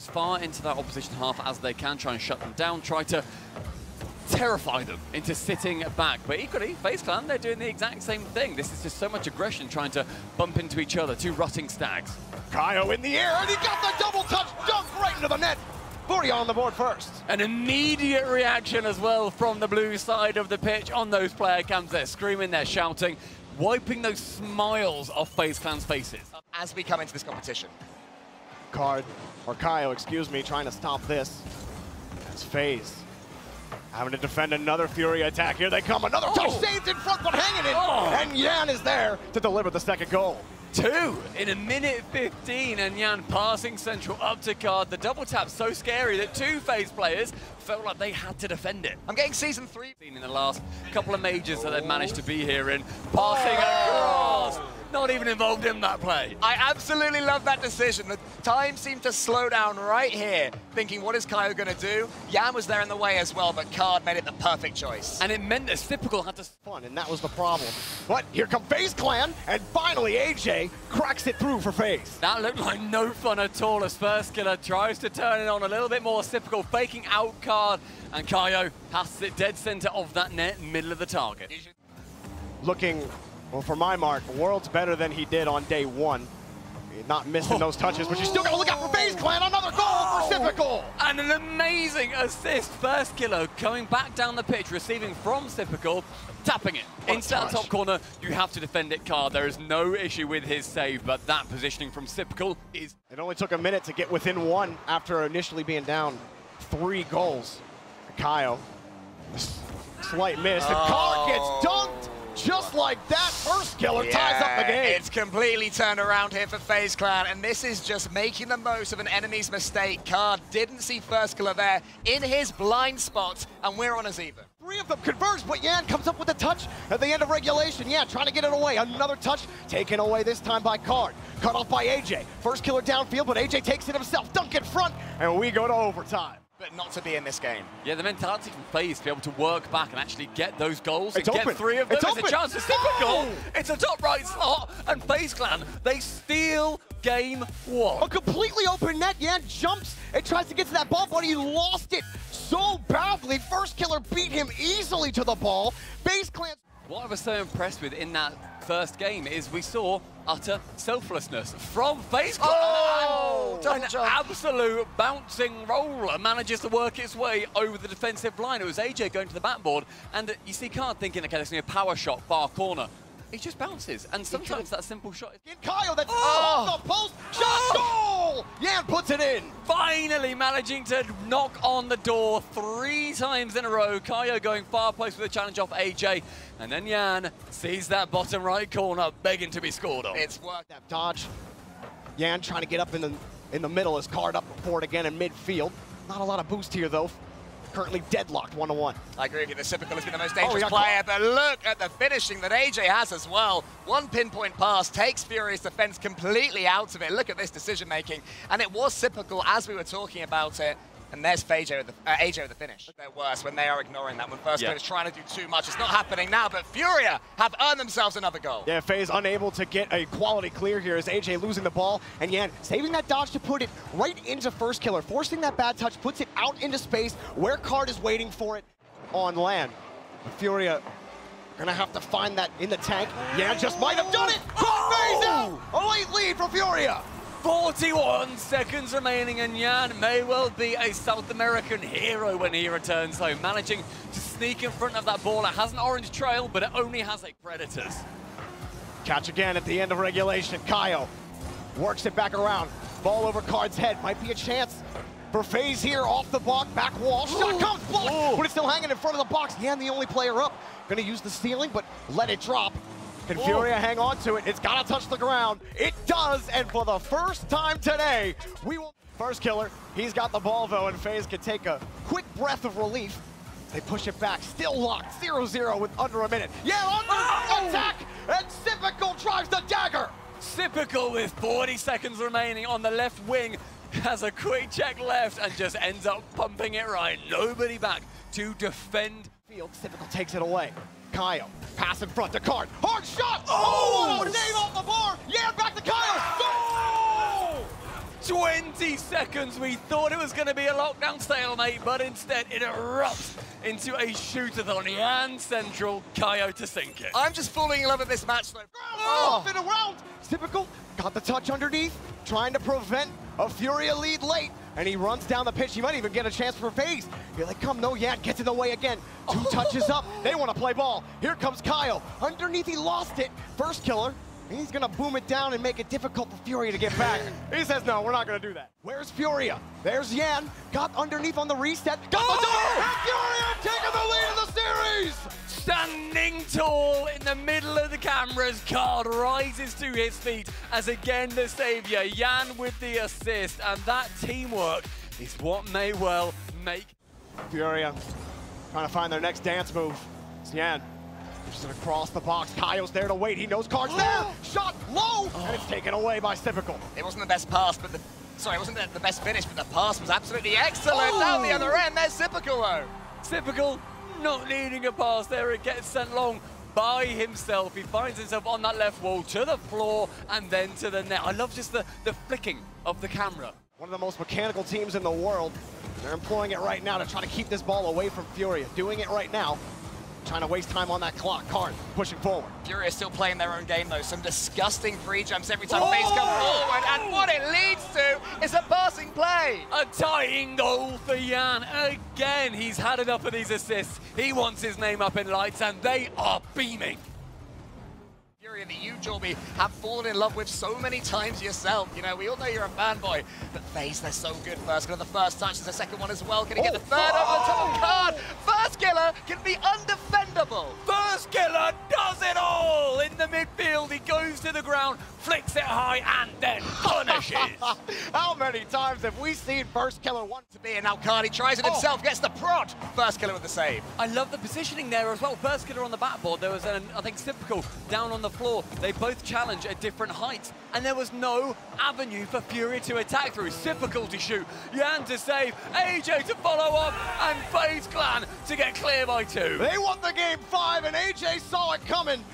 as far into that opposition half as they can, try and shut them down, try to terrify them into sitting back. But equally, FaZe Clan, they're doing the exact same thing. This is just so much aggression trying to bump into each other, two rutting stags. Kaio in the air, and he got the double touch dunk right into the net. Furia on the board first. An immediate reaction as well from the blue side of the pitch on those player cams. They're screaming, they're shouting, wiping those smiles off FaZe Clan's faces. As we come into this competition. Card, or Kaio, excuse me, trying to stop this. That's FaZe. Having to defend another Fury attack. Here they come. Another touch Oh. saved in front, but hanging in. Oh. And Yan is there to deliver the second goal. Two in a minute 15, and Yan passing central up to card. The double tap so scary that two FaZe players felt like they had to defend it. I'm getting season three. In the last couple of majors that they've managed to be here in, passing oh. across. Not even involved in that play. I absolutely love that decision. The time seemed to slow down right here, thinking, what is Kaio going to do? Yan was there in the way as well, but Card made it the perfect choice. And it meant that Sypical had to Fun, and that was the problem. But here come FaZe Clan, and finally AJ cracks it through for FaZe. That looked like no fun at all as First Killer tries to turn it on a little bit more Sypical, faking out card, and Kaio passes it dead center of that net, middle of the target. Looking, well, for my mark, worlds better than he did on day one. Not missing those touches, but you still got to look out for FaZe Clan. Another goal for Sypical. And an amazing assist, First Killer coming back down the pitch, receiving from Sypical, tapping it. What Into that top corner, you have to defend it, card. There is no issue with his save, but that positioning from Sypical is It only took a minute to get within one after initially being down three goals. Kyle, slight miss, and Carr gets oh. dunked just like that. First killer ties up the game. It's completely turned around here for FaZe Clan, and this is just making the most of an enemy's mistake. Card didn't see First Killer there in his blind spot, and we're on as even. Three of them converge, but Yan comes up with a touch at the end of regulation. Yan trying to get it away. Another touch taken away this time by Card. Cut off by AJ. First killer downfield, but AJ takes it himself. Dunk in front, and we go to overtime. But not to be in this game. Yeah, the mentality from FaZe to be able to work back and actually get those goals It's and open. get three of them It's is a open. chance. It's Sypical. Oh! It's a top right slot, and FaZe Clan, they steal game one. A completely open net. Yan jumps and tries to get to that ball, but he lost it so badly. First killer beat him easily to the ball. FaZe Clan. What I was so impressed with in that first game is we saw utter selflessness from FaZe oh! Clan. Oh, An absolute bouncing roller manages to work its way over the defensive line. It was AJ going to the backboard, and you see Card thinking, okay, there's going to be a power shot, far corner. He just bounces, and sometimes that simple shot is Kyle, that's oh! oh! off the post. Shot oh! goal! Yan puts it in. finally managing to knock on the door three times in a row. Kaio going far post with a challenge off AJ. And then Yan sees that bottom right corner begging to be scored on. It's worked. That dodge. Yan trying to get up in the in the middle is card up for it again in midfield. Not a lot of boost here though. Currently deadlocked one to one. I agree with you. The Sypical has been the most Oh, dangerous yeah, player, but look at the finishing that AJ has as well. One pinpoint pass takes Furious defense completely out of it. Look at this decision making. And it was Sypical as we were talking about it. And there's AJ with the, uh, AJ with the finish. They're worse when they are ignoring that. When First Yeah. Killer is trying to do too much. It's not happening now, but Furia have earned themselves another goal. Yeah, FaZe unable to get a quality clear here as AJ losing the ball, and Yan saving that dodge to put it right into first killer, forcing that bad touch, puts it out into space where Card is waiting for it on land. But Furia gonna have to find that in the tank. Yan just might have done it! FaZe out! A late lead for Furia! 41 seconds remaining, and Yan may well be a South American hero when he returns home, managing to sneak in front of that ball. It has an orange trail, but it only has eight predators. Catch again at the end of regulation. Kaio works it back around. Ball over Card's head. Might be a chance for FaZe here off the block. Back wall. Shot comes blocked, but it's still hanging in front of the box. Yan the only player up. Gonna use the ceiling, but let it drop. Can Furia hang on to it? It's gotta touch the ground. It does, and for the first time today, we will. First killer, he's got the ball though, and FaZe can take a quick breath of relief. They push it back, still locked, 0-0 with under a minute. Yeah, under oh! attack, and Sypical drives the dagger. Sypical with 40 seconds remaining on the left wing has a quick check left and just ends up pumping it right. Nobody back to defend. Field, Sypical takes it away. Kyle, pass in front to Card. Hard shot! Oh, oh what a name off the board! Yeah, back to Kyle! Goal! 20 seconds. We thought it was going to be a lockdown stalemate, but instead it erupts into a shootathon. Yan Central, Kaio to sink it. I'm just falling in love with this match, though. Oh, spin around. Sypical. Got the touch underneath, trying to prevent a Furia lead late. And he runs down the pitch. He might even get a chance for FaZe. Here they come. No, Yan gets in the way again. Two touches up. They want to play ball. Here comes Kyle. Underneath, he lost it. First killer. He's going to boom it down and make it difficult for Furia to get back. he says, no, we're not going to do that. Where's Furia? There's Yan. Got underneath on the reset. Got the door! And Furia taking the lead in the series. Standing tall in the middle of the cameras, Card rises to his feet as again the savior, Yan with the assist, and that teamwork is what may well make Furia trying to find their next dance move. It's Yan. Just gonna cross the box. Kyle's there to wait. He knows Card's there. Shot low, and it's taken away by Sypical. It wasn't the best pass, but the sorry, it wasn't the, the best finish, but the pass was absolutely excellent. Down the oh! other end, there's Sypical though. Sypical not needing a pass there. It gets sent long by himself. He finds himself on that left wall to the floor and then to the net. I love just the, the flicking of the camera. One of the most mechanical teams in the world. They're employing it right now to try to keep this ball away from Furia. Doing it right now. Trying to waste time on that clock. Card pushing forward. Furia still playing their own game though. Some disgusting free jumps every time oh! FaZe come forward. And what it leads to is a passing play. A tying goal for Yan. Again, he's had enough of these assists. He wants his name up in lights and they are beaming. Furia that you, Jorby, have fallen in love with so many times yourself. You know, we all know you're a fanboy, but FaZe, they're so good. First kill, the first touch, is the second one as well. Can he oh, get the third oh. over the top of Card? First killer can be undefendable. First killer does it all! In the midfield, he goes to the ground, flicks it high, and then punishes. How many times have we seen first killer want to be? And now Cardi tries it oh. himself, gets the prod. First killer with the save. I love the positioning there as well. First killer on the backboard. There was, an, I think, Sypical down on the floor. They both challenge at different heights, and there was no avenue for Fury to attack through. To shoot, Yan to save, AJ to follow up, and FaZe Clan to get clear by two. They won the game five, and AJ saw it coming.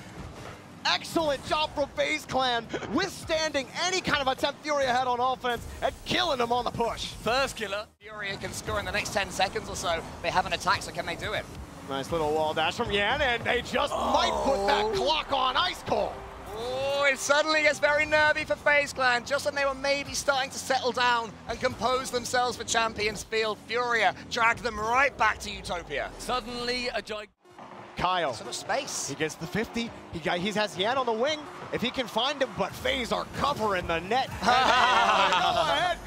Excellent job from FaZe Clan, withstanding any kind of attempt Fury had on offense and killing them on the push. First killer. Fury can score in the next 10 seconds or so. They have an attack, so can they do it? Nice little wall dash from Yan, and they just oh. might put that oh. clock on ice cold. Oh, it suddenly gets very nervy for FaZe Clan, just when they were maybe starting to settle down and compose themselves for Champions Field. Furia dragged them right back to Utopia. Suddenly, a giant Kyle. So much space. He gets the 50. He got, he has Yan on the wing. If he can find him, but FaZe are covering the net. go ahead goal heading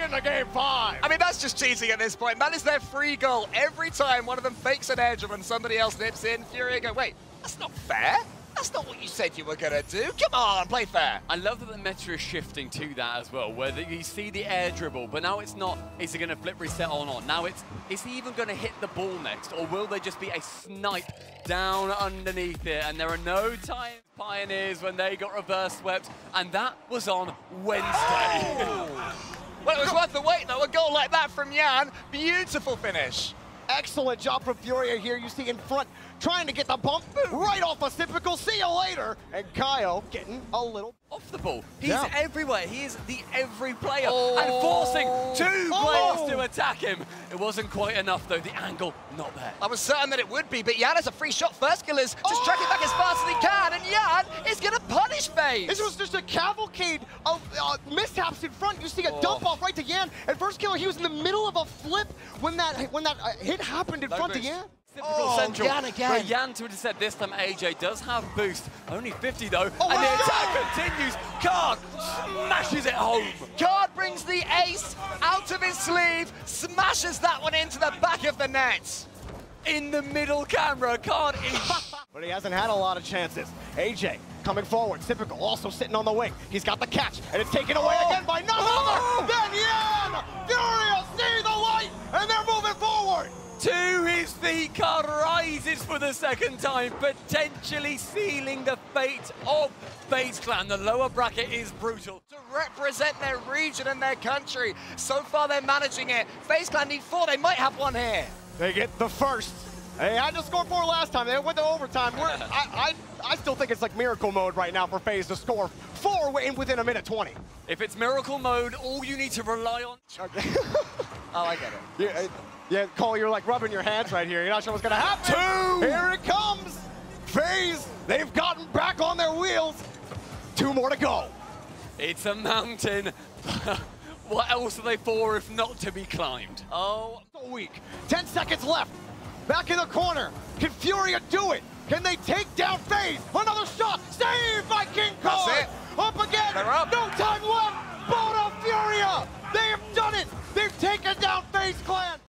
into game five. I mean, that's just cheating at this point. That is their free goal. Every time one of them fakes an edge and when somebody else nips in, Fury go, wait, that's not fair. That's not what you said you were going to do. Come on, play fair. I love that the meta is shifting to that as well, where you see the air dribble, but now it's not, is he going to flip reset on or not? Now it's, is he even going to hit the ball next, or will there just be a snipe down underneath it? And there are no times Pioneers when they got reverse swept, and that was on Wednesday. Oh. well, it was worth the wait, though. A goal like that from Yan, beautiful finish. Excellent job from Furia here. You see in front, trying to get the bump right off a Sypical. See you later. And Kyle getting a little off the ball. He's yeah. everywhere. He is the every player oh. and forcing two oh. players to attack him. It wasn't quite enough though. The angle not there. I was certain that it would be, but Yan has a free shot. First killers just oh. track it back as fast as he can, and Yan is going to punish FaZe. This was just a cavalcade of uh, mishaps in front. You see a oh. dump off right to Yan, and first killer he was in the middle of a flip when that when that uh, hit happened in front boost. of Yan. Sypical oh, Central. Yan again. But Yan to said this time AJ does have boost. Only 50 though. Oh, and the attack continues. Card smashes it home. Card brings the ace out of his sleeve, smashes that one into the back of the net. In the middle camera, Card is... but he hasn't had a lot of chances. AJ coming forward. Sypical also sitting on the wing. He's got the catch, and it's taken away oh. again by none oh. other than Yan! Furious see the light, and they're moving forward to his feet. Card rises for the second time, potentially sealing the fate of FaZe Clan. The lower bracket is brutal. To represent their region and their country. So far, they're managing it. FaZe Clan need four. They might have one here. They get the first They had to score four last time. They went to overtime. I, I, I still think it's like miracle mode right now for FaZe to score four within a minute 20. If it's miracle mode, all you need to rely on. Oh, I get it. yeah, uh, yeah, Cole, you're like rubbing your hands right here. You're not sure what's going to happen. Two. Here it comes. FaZe, they've gotten back on their wheels. Two more to go. It's a mountain. what else are they for if not to be climbed? Oh, So weak. 10 seconds left. Back in the corner. Can Furia do it? Can they take down FaZe? Another shot. Saved by King That's Kong. it. Up again. They're up. No time left. Bono Furia. They have done it. They've taken down FaZe Clan.